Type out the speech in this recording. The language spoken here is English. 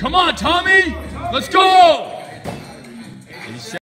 Come on, Tommy! Let's go!